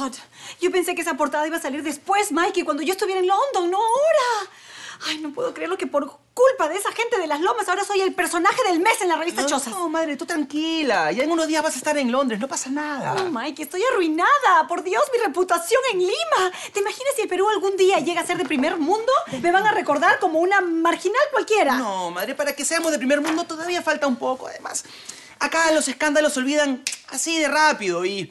God. Yo pensé que esa portada iba a salir después, Mikey, cuando yo estuviera en London, no ahora. Ay, no puedo creerlo que por culpa de esa gente de las lomas ahora soy el personaje del mes en la revista No, Chozas. no, madre, tú tranquila. Ya en unos días vas a estar en Londres, no pasa nada. No, Mikey, estoy arruinada. Por Dios, mi reputación en Lima. ¿Te imaginas si el Perú algún día llega a ser de primer mundo? Me van a recordar como una marginal cualquiera. No, madre, para que seamos de primer mundo todavía falta un poco. Además, acá los escándalos se olvidan así de rápido y...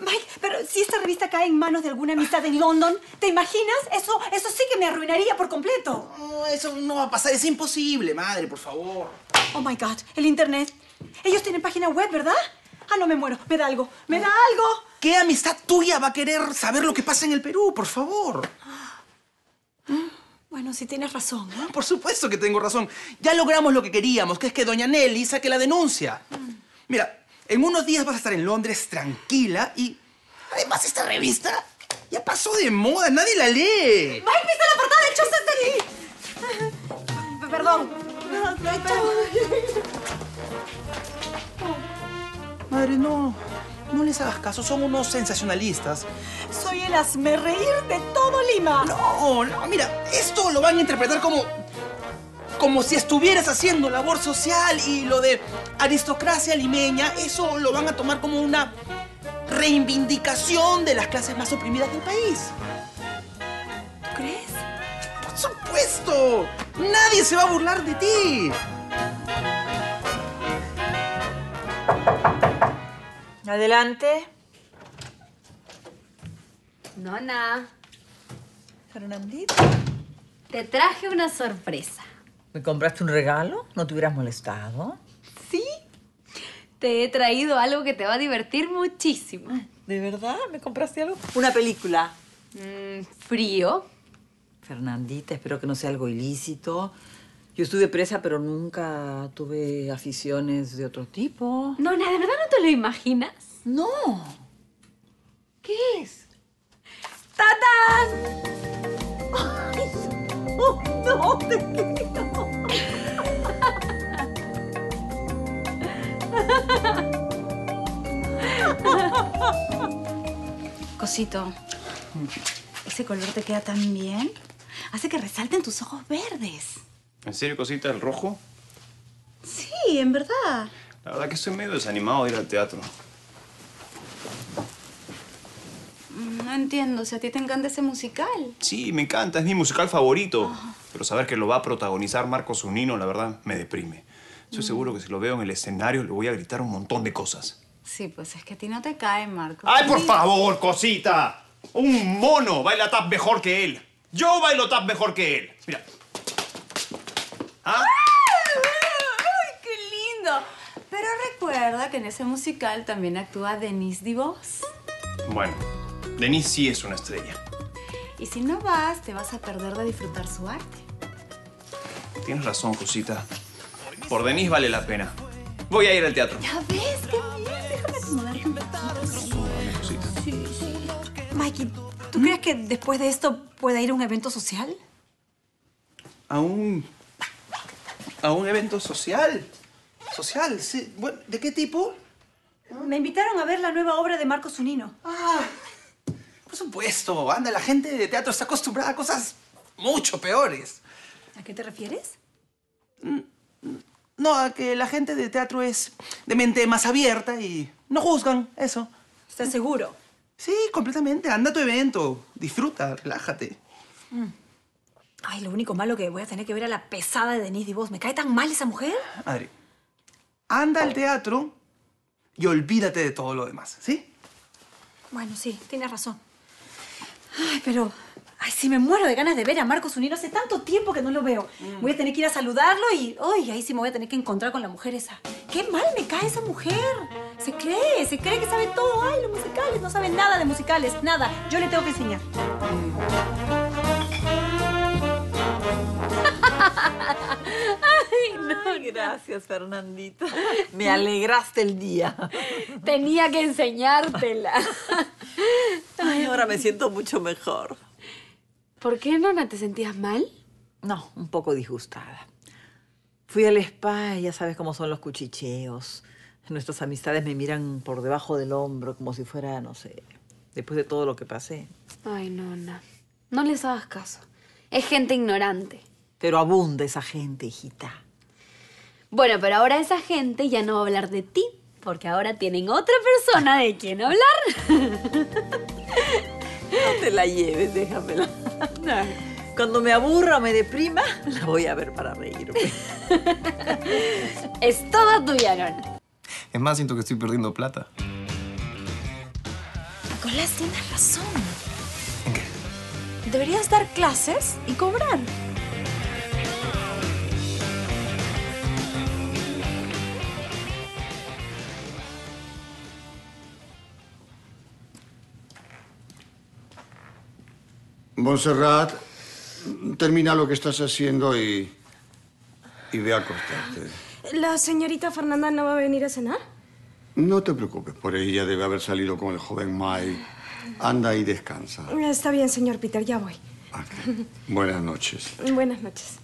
Mike, pero si esta revista cae en manos de alguna amistad en London, ¿te imaginas? Eso, eso sí que me arruinaría por completo. No, eso no va a pasar, es imposible, madre, por favor. Oh my God, el internet. Ellos tienen página web, ¿verdad? Ah, no me muero. Me da algo. Me da algo. ¿Qué amistad tuya va a querer saber lo que pasa en el Perú, por favor? Bueno, sí tienes razón. Por supuesto que tengo razón. Ya logramos lo que queríamos, que es que doña Nelly saque la denuncia. Mira, en unos días vas a estar en Londres tranquila y... Además, esta revista ya pasó de moda, nadie la lee. Mike, ¿viste la portada de P- Perdón. Madre, no. No les hagas caso, son unos sensacionalistas. Soy el reír de todo Lima. No, no, mira, esto lo van a interpretar como. Como si estuvieras haciendo labor social y lo de aristocracia limeña, eso lo van a tomar como una reivindicación de las clases más oprimidas del país. ¿Tú crees? ¡Por supuesto! ¡Nadie se va a burlar de ti! Adelante. Nona, Fernandito. te traje una sorpresa. ¿Me compraste un regalo? ¿No te hubieras molestado? ¿Sí? Te he traído algo que te va a divertir muchísimo. ¿De verdad? ¿Me compraste algo? Una película. Mm, frío. Fernandita, espero que no sea algo ilícito. Yo estuve presa, pero nunca tuve aficiones de otro tipo. Nona, ¿de verdad no te lo imaginas? No. ¿Qué es? ¡Tatán! ¡Oh, no! Cosito, ese color te queda tan bien. Hace que resalten tus ojos verdes. ¿En serio, cosita, el rojo? Sí, en verdad. La verdad que estoy medio desanimado de ir al teatro. No entiendo, si a ti te encanta ese musical. Sí, me encanta, es mi musical favorito. Pero saber que lo va a protagonizar Marcos Zunino, la verdad, me deprime. Estoy seguro que si lo veo en el escenario le voy a gritar un montón de cosas. Sí, pues es que a ti no te cae, Marco. ¡Ay, por favor, cosita! Un mono baila tap mejor que él. Yo bailo tap mejor que él. Mira. ¿Ah? ¡Ay, qué lindo! Pero recuerda que en ese musical también actúa Denise DeVos. Bueno, Denise sí es una estrella. Y si no vas, te vas a perder de disfrutar su arte. Tienes razón, cosita. Por Denise vale la pena. Voy a ir al teatro. ¿Ya ves? ¡Qué Mikey, ¿tú crees que después de esto pueda ir a un evento social? ¿A un. a un evento social? ¿Social? Sí. Bueno, ¿de qué tipo? Me invitaron a ver la nueva obra de Marco Zunino. Ah, por supuesto. Anda, la gente de teatro está acostumbrada a cosas mucho peores. ¿A qué te refieres? No, a que la gente de teatro es de mente más abierta y no juzgan, eso. ¿Estás seguro? Sí, completamente. Anda a tu evento. Disfruta, relájate. Ay, lo único malo que voy a tener que ver a la pesada de Denise DeVos. ¿Me cae tan mal esa mujer? Madre, anda al teatro y olvídate de todo lo demás, ¿sí? Bueno, sí, tienes razón. Ay, pero... Ay, sí, me muero de ganas de ver a Marco Zunino. Hace tanto tiempo que no lo veo. Voy a tener que ir a saludarlo y... Ay, ahí sí me voy a tener que encontrar con la mujer esa. ¡Qué mal me cae esa mujer! Se cree, se cree que sabe todo. Ay, los musicales. No sabe nada de musicales. Nada. Yo le tengo que enseñar. Ay, no, gracias, Fernandita. Me alegraste el día. Tenía que enseñártela. Ay, ahora me siento mucho mejor. ¿Por qué, Nona? ¿Te sentías mal? No, un poco disgustada. Fui al spa y ya sabes cómo son los cuchicheos. Nuestras amistades me miran por debajo del hombro como si fuera, no sé, después de todo lo que pasé. Ay, no, no. No les hagas caso. Es gente ignorante. Pero abunda esa gente, hijita. Bueno, pero ahora esa gente ya no va a hablar de ti, porque ahora tienen otra persona de quien hablar. No te la lleves, déjamela. Cuando me aburra o me deprima, la voy a ver para reírme. es toda tuya, Nona. Es más, siento que estoy perdiendo plata. Nicolás, tienes razón. Deberías dar clases y cobrar. Montserrat, termina lo que estás haciendo y, y ve a acostarte. ¿La señorita Fernanda no va a venir a cenar? No te preocupes por ella, debe haber salido con el joven Mike. Anda y descansa. Está bien, señor Peter, ya voy. Buenas noches. Buenas noches.